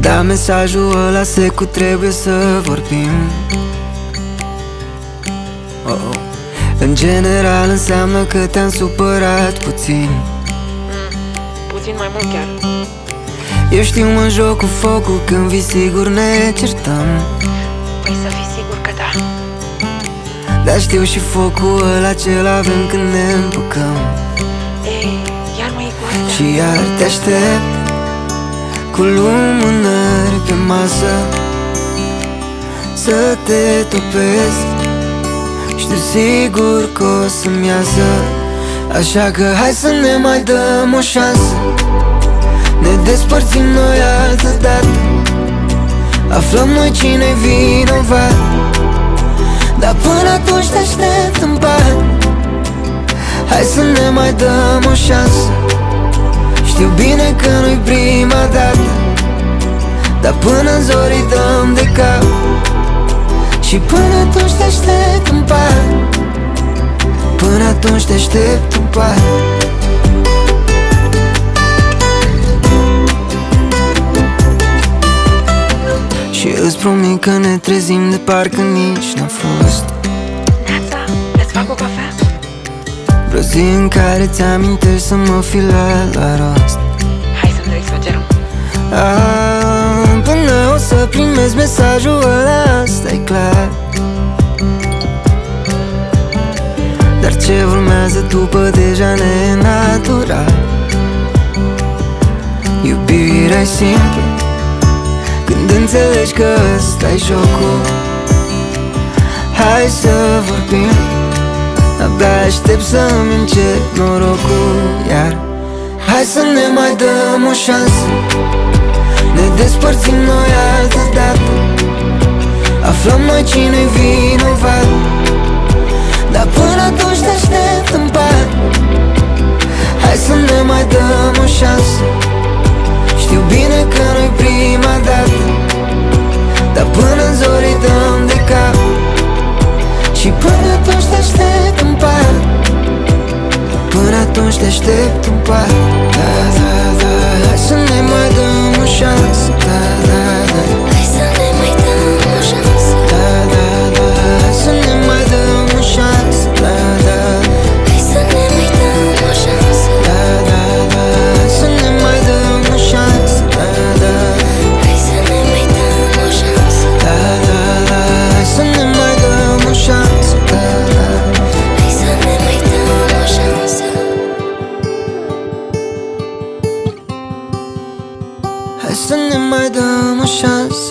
Da mesajul ăla secu trebuie să vorbim. Oh, oh. În general înseamnă că te-am supărat puțin. Puțin mai mult chiar. Eu știu mă joc cu focul când vii sigur ne certăm. Păi să fii sigur că da. Dar știu și focul ăla ce-l avem când ne împăcăm Ei, iar mai cu astea Și iar te aștept Cu lumânări pe masă Să te topesc. Știu sigur că o să-mi iasă. Așa că hai să ne mai dăm o șansă. Ne despărțim noi altă dată Aflăm noi cine vinovat. Dar până atunci te aștept în pat. Hai să ne mai dăm o șansă. Știu bine că nu-i prima dată Dar până în zori dăm de cap Și până atunci te aștept în pat Până atunci te aștept în pat Și îți promit că ne trezim de parcă nici n-a fost Neața, îți fac o cafea? Vreo zi în care ți-amintești să mă fi luat la rost. Hai să-mi dai sfacerul Ah, Până o să primesc mesajul ăla, stai clar. Dar ce urmează după deja ne e natural Iubirea e simplă Când înțelegi că ăsta e jocul. Hai să vorbim Abia aștept să-mi încep norocul Iar hai să ne mai dăm o șansă Ne despărțim noi altă dată Aflăm noi cine-i vinovat. Dar până atunci te aștept în pat. Hai să ne mai dăm o șansă. Știu bine că nu-i prima dată. Dar până în zori dăm de cap. Și până atunci te aștept în pat. Până atunci te aștept în pat. Da, da, Listen in my dumb shots.